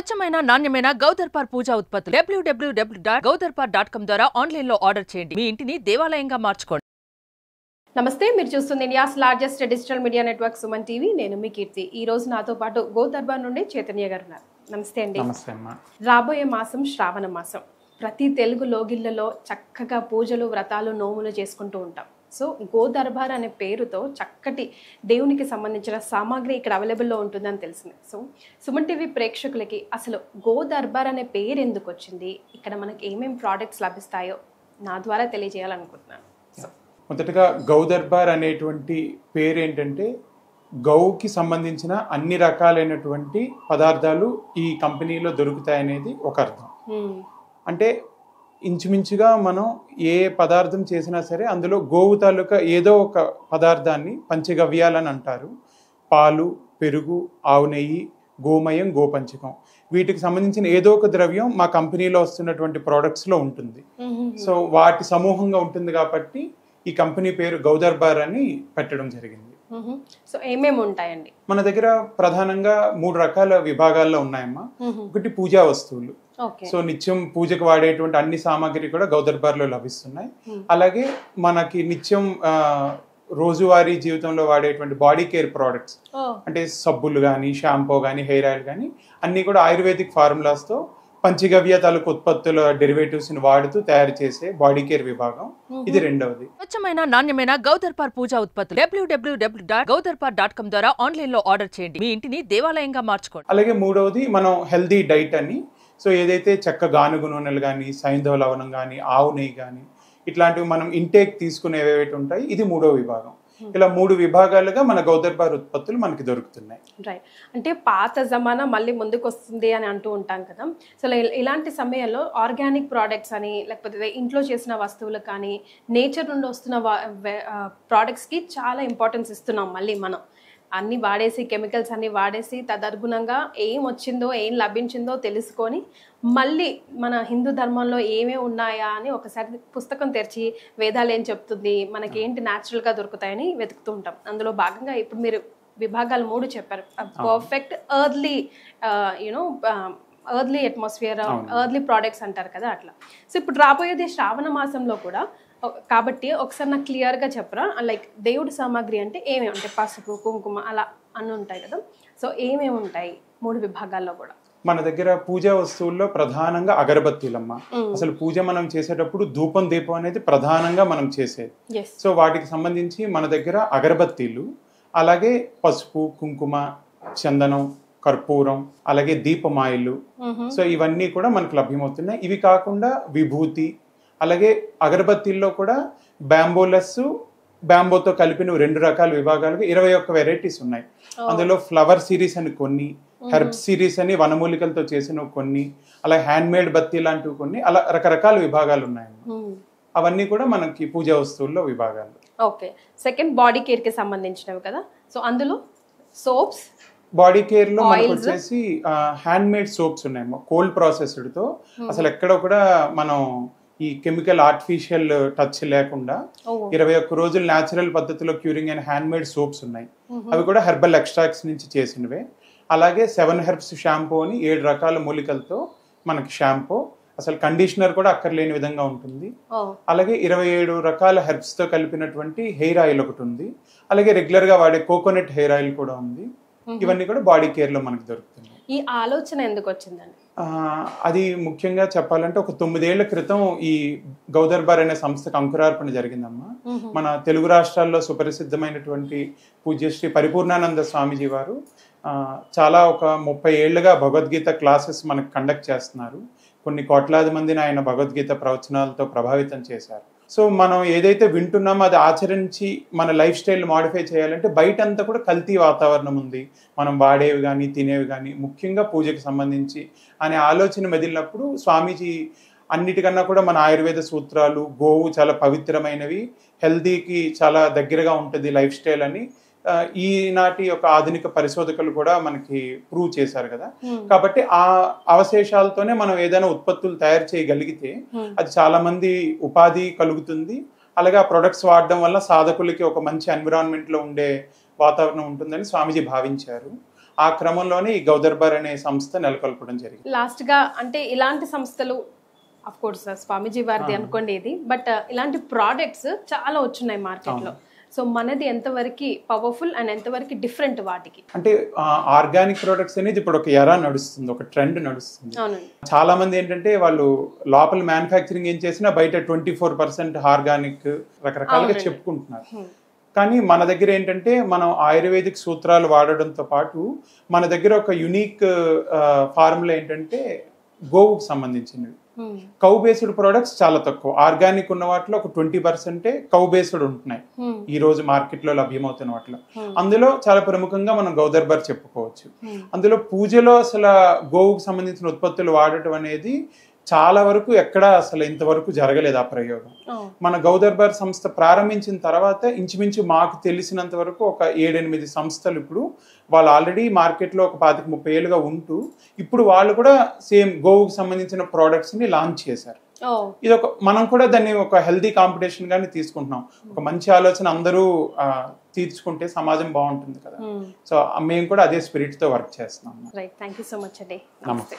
స్వచ్ఛమైన నాణ్యమైన గౌదర్పార్ పూజా ఉత్పత్తులు. డబ్ల్యూడబ్ల్యూడబ్ల్యూ డాట్ గౌదర్పార్ డాట్ కామ్ ద్వారా ఆన్లైన్లో ఆర్డర్ చేయండి. మీ ఇంటిని దేవాలయంగా మార్చుకోండి. నమస్తే మీరు చూస్తుంది India's largest digital media network Suman TV. నేను మీ కీర్తి. ఈ రోజు నాతో పాటు గో దర్బార్ నుండి చైతన్య గారు ఉన్నారు. నమస్తే అండి. రాబోయే మాసం శ్రావణ మాసం. ప్రతి తెలుగు లోగిళ్ళలో చక్కగా పూజలు వ్రతాలు నోములు చేసుకుంటూ ఉంటాం. సో గో దర్బార్ అనే పేరుతో చక్కటి దేవునికి సంబంధించిన సామాగ్రి ఇక్కడ అవైలబుల్లో ఉంటుందని తెలిసింది. సో సుమన్ టీవీ ప్రేక్షకులకి అసలు గో దర్బార్ అనే పేరు ఎందుకు వచ్చింది? ఇక్కడ మనకి ఏమేం ప్రోడక్ట్స్ లభిస్తాయో నా ద్వారా తెలియజేయాలనుకుంటున్నాను. సో మొదటగా గౌ దర్బార్ అనేటువంటి పేరు ఏంటంటే గౌకి సంబంధించిన అన్ని రకాలైనటువంటి పదార్థాలు ఈ కంపెనీలో దొరుకుతాయనేది ఒక అర్థం. అంటే ఇంచుమించుగా మనం ఏ పదార్థం చేసినా సరే అందులో గోవు తాలూకా ఏదో ఒక పదార్థాన్ని పంచగవ్యాలని అంటారు పాలు పెరుగు ఆవు నెయ్యి గోమయం గోపంచకం వీటికి సంబంధించిన ఏదో ఒక ద్రవ్యం మా కంపెనీలో వస్తున్నటువంటి ప్రోడక్ట్స్లో ఉంటుంది. సో వాటి సమూహంగా ఉంటుంది కాబట్టి ఈ కంపెనీ పేరు గౌదర్బార్ అని పెట్టడం జరిగింది. సో ఏమేమి ఉంటాయండి? మన దగ్గర ప్రధానంగా మూడు రకాల విభాగాల్లో ఉన్నాయమ్మా. మ్మ్. ఒకటి పూజా వస్తువులు. సో నిత్యం పూజకు వాడేటువంటి అన్ని సామాగ్రి కూడా గౌదర్బార్లో లభిస్తున్నాయి. అలాగే మనకి నిత్యం రోజువారీ జీవితంలో వాడేటువంటి బాడీ కేర్ ప్రోడక్ట్స్. అంటే సబ్బులు కానీ షాంపూ కానీ హెయిర్ ఆయిల్ కానీ అన్నీ కూడా ఆయుర్వేదిక్ ఫార్ములాస్తో పంచగవ్య తాలూకు ఉత్పత్తుల డెరివేటివ్స్ని వాడుతూ తయారు చేసే బాడీ కేర్ విభాగం. ఇది రెండవది. స్వచ్ఛమైన నాణ్యమైన గౌదర్పార్ పూజా ఉత్పత్తులు. డబ్ల్యూడబ్ల్యూడబ్ల్యూ డాట్ గౌదర్పార్ డాట్ కామ్ ద్వారా ఆన్లైన్లో ఆర్డర్ చేయండి. మీ ఇంటిని దేవాలయంగా మార్చుకోండి. అలాగే మూడవది మనం హెల్దీ డైట్ అని. సో ఏదైతే చెక్క గానుగు నూనెలు కానీ సైంధవ లవణం కానీ ఆవు నెయ్యి కానీ ఇట్లాంటివి మనం ఇంటేక్ తీసుకునేవి ఏవైతే ఉంటాయి ఇది మూడో విభాగం. ఇలా మూడు విభాగాలుగా మన గౌదర్బార్ ఉత్పత్తులు మనకి దొరుకుతున్నాయి. రైట్ అంటే పాత జమానా మళ్ళీ ముందుకు వస్తుంది అని అంటూ ఉంటాం కదా. సో ఇలా- ఇలాంటి సమయంలో ఆర్గానిక్ ప్రోడక్ట్స్ అని లేకపోతే ఇంట్లో చేసిన వస్తువులు కానీ నేచర్ నుండి వస్తున్న ప్రోడక్ట్స్కి చాలా ఇంపార్టెన్స్ ఇస్తున్నాం మళ్ళీ మనం. అన్ని వాడేసి కెమికల్స్ అన్ని వాడేసి తదనుగుణంగా ఏం వచ్చిందో ఏం లభించిందో తెలుసుకొని మళ్ళీ మన హిందూ ధర్మంలో ఏమేమి ఉన్నాయా అని ఒకసారి పుస్తకం తెరిచి వేదాలు ఏం చెప్తుంది మనకి ఏంటి న్యాచురల్గా దొరుకుతాయని వెతుకుతూ ఉంటాం. అందులో భాగంగా ఇప్పుడు మీరు విభాగాలు మూడు చెప్పారు. Perfect earthly you know earthly atmosphere. Earthly products అంటారు కదా అట్లా. సో ఇప్పుడు రాబోయేది శ్రావణ మాసంలో కూడా కాబట్టి ఒకసారి నాకు క్లియర్గా చెప్పరా? లైక్ దేవుడి సామాగ్రి అంటే ఏమేమి ఉంటాయి పసుపు కుంకుమ అలా అన్నీ ఉంటాయి కదా. సో ఏమేమి ఉంటాయి మూడు విభాగాల్లో కూడా? మన దగ్గర పూజా వస్తువుల్లో ప్రధానంగా అగరబత్తీలమ్మ. Mm. అసలు పూజ మనం చేసేటప్పుడు ధూపం దీపం అనేది ప్రధానంగా మనం చేసేది. సో వాటికి సంబంధించి మన దగ్గర అగరబత్తీలు అలాగే పసుపు కుంకుమ చందనం కర్పూరం అలాగే దీపమాయిలు. సో ఇవన్నీ కూడా మనకు లభ్యమవుతున్నాయి. ఇవి కాకుండా విభూతి అలాగే అగరబత్తీల్లో కూడా బ్యాంబోలస్ బ్యాంబోతో కలిపిన రెండు రకాల విభాగాలుగా ఇరవై ఒక్క వెరైటీస్ ఉన్నాయి. అందులో ఫ్లవర్ సిరీస్ అని కొన్ని హెర్బ్ సిరీస్ అని వనమూలికలతో చేసిన కొన్ని అలా హ్యాండ్ మేడ్ బత్తి లాంటివి కొన్ని అలా రకరకాల విభాగాలు ఉన్నాయి అవన్నీ కూడా మనకి పూజా వస్తువుల్లో విభాగాలు. ఓకే. సెకండ్ బాడీ కేర్కి సంబంధించినవి కదా? సో అందులో సోప్స్ బాడీ కేర్లో మనకు? వచ్చేసి హ్యాండ్ మేడ్ సోప్స్ ఉన్నాయి. కోల్డ్ ప్రాసెస్డ్తో అసలు ఎక్కడ కూడా మనం ఈ కెమికల్ ఆర్టిఫిషియల్ టచ్ లేకుండా ఇరవై ఒక్క రోజులు న్యాచురల్ పద్ధతిలో క్యూరింగ్ అయిన హ్యాండ్ మేడ్ సోప్స్ ఉన్నాయి. అవి కూడా హెర్బల్ ఎక్స్ట్రాక్ట్స్ నుంచి చేసినవే. అలాగే సెవెన్ హెర్బ్స్ షాంపూ అని ఏడు రకాల మూలికలతో మనకి షాంపూ. అసలు కండిషనర్ కూడా అక్కర్లేని విధంగా ఉంటుంది. అలాగే ఇరవై ఏడు రకాల herbs తో కలిపినటువంటి హెయిర్ ఆయిల్ ఒకటి ఉంది. అలాగే రెగ్యులర్గా వాడే కోకోనట్ హెయిర్ ఆయిల్ కూడా ఉంది. ఇవన్నీ కూడా బాడీ కేర్లో మనకి దొరుకుతున్నాయి. ఈ ఆలోచన ఎందుకు వచ్చిందండి? అది ముఖ్యంగా చెప్పాలంటే ఒక తొమ్మిదేళ్ళ క్రితం ఈ గౌదర్బార్ అనే సంస్థకు అంకురార్పణ జరిగిందమ్మా. మన తెలుగు రాష్ట్రాల్లో సుపరిసిద్ధమైనటువంటి పూజ్యశ్రీ పరిపూర్ణానంద స్వామీజీ వారు ఆ, చాలా ఒక ముప్పై ఏళ్ళుగా భగవద్గీత క్లాసెస్ మనకు కండక్ట్ చేస్తున్నారు. కొన్ని కోట్లాది మందిని ఆయన భగవద్గీత ప్రవచనాలతో ప్రభావితం చేశారు. సో మనం ఏదైతే వింటున్నామో అది ఆచరించి మన లైఫ్ స్టైల్ మాడిఫై చేయాలంటే బయట అంతా కూడా కల్తీ వాతావరణం ఉంది. మనం వాడేవి కానీ తినేవి కానీ ముఖ్యంగా పూజకి సంబంధించి అనే ఆలోచన మెదిలినప్పుడు స్వామీజీ అన్నిటికన్నా కూడా మన ఆయుర్వేద సూత్రాలు గోవు చాలా పవిత్రమైనవి హెల్తీకి చాలా దగ్గరగా ఉంటుంది లైఫ్ స్టైల్ అని ఈనాటి యొక్క ఆధునిక పరిశోధకులు కూడా మనకి ప్రూవ్ చేశారు కదా. కాబట్టి ఆ అవశేషాలతోనే మనం ఏదైనా ఉత్పత్తులు తయారు చేయగలిగితే అది చాలా మంది ఉపాధి కలుగుతుంది. అలాగే ఆ ప్రొడక్ట్స్ వాడడం వల్ల సాధకులకి ఒక మంచి ఎన్విరాన్మెంట్లో ఉండే వాతావరణం ఉంటుందని స్వామీజీ భావించారు. ఆ క్రమంలోనే ఈ గౌదర్బార్ అనే సంస్థ నెలకొల్పడం జరిగింది. లాస్ట్గా అంటే ఇలాంటి సంస్థలు అఫ్ కోర్స్ స్వామీజీ వారిది అనుకోండి ఇది బట్ ఇలాంటి ప్రోడక్ట్స్ చాలా వచ్చున్నాయి మార్కెట్లో. సో మనది ఎంతవరకు పవర్ఫుల్ అండ్ ఎంతవరకు డిఫరెంట్ వాటికి అంటే ఆర్గానిక్ ప్రొడక్ట్స్ అనేది ఇప్పుడు ఒక ఎరా నడుస్తుంది ఒక ట్రెండ్ నడుస్తుంది చాలా మంది ఏంటంటే వాళ్ళు లోపల మ్యానుఫ్యాక్చరింగ్ ఏం చేసినా బయట ట్వంటీ ఫోర్ పర్సెంట్ ఆర్గానిక్ రకరకాలుగా. చెప్పుకుంటున్నారు. కానీ మన దగ్గర ఏంటంటే మనం ఆయుర్వేదిక్ సూత్రాలు వాడడంతో పాటు మన దగ్గర ఒక యునిక్ ఫార్ములా ఏంటంటే గోవుకు సంబంధించినవి. కౌ బేస్డ్ ప్రొడక్ట్స్ చాలా తక్కువ ఆర్గానిక్ ఉన్న వాటిలో ఒక ట్వంటీ పర్సెంటే కౌ బేస్డ్ ఉంటున్నాయి Hmm. ఈ రోజు మార్కెట్లో లభ్యమవుతున్న వాటిలో Hmm. అందులో చాలా ప్రముఖంగా మనం గౌదర్బార్ చెప్పుకోవచ్చు Hmm. అందులో పూజలో అసలు గోవుకు సంబంధించిన ఉత్పత్తులు వాడటం అనేది చాలా వరకు ఎక్కడ అసలు ఇంతవరకు జరగలేదు ఆ ప్రయోగం. మన గౌదర్బార్ సంస్థ ప్రారంభించిన తర్వాత ఇంచుమించు మాకు తెలిసినంత వరకు ఒక ఏడెనిమిది సంస్థలు ఇప్పుడు వాళ్ళు ఆల్రెడీ మార్కెట్లో ఒక పాతిక ముప్పై ఏళ్ళుగా ఉంటూ ఇప్పుడు వాళ్ళు కూడా సేమ్ గోవుకు సంబంధించిన products ని లాంచ్ చేశారు. ఇది ఒక మనం కూడా దాన్ని ఒక హెల్దీ కాంపిటీషన్ గానే తీసుకుంటున్నాం. ఒక మంచి ఆలోచన అందరూ తీర్చుకుంటే సమాజం బాగుంటుంది కదా. సో మేము కూడా అదే స్పిరిట్తో వర్క్ చేస్తున్నాం. Right thank you so much అండి నమస్తే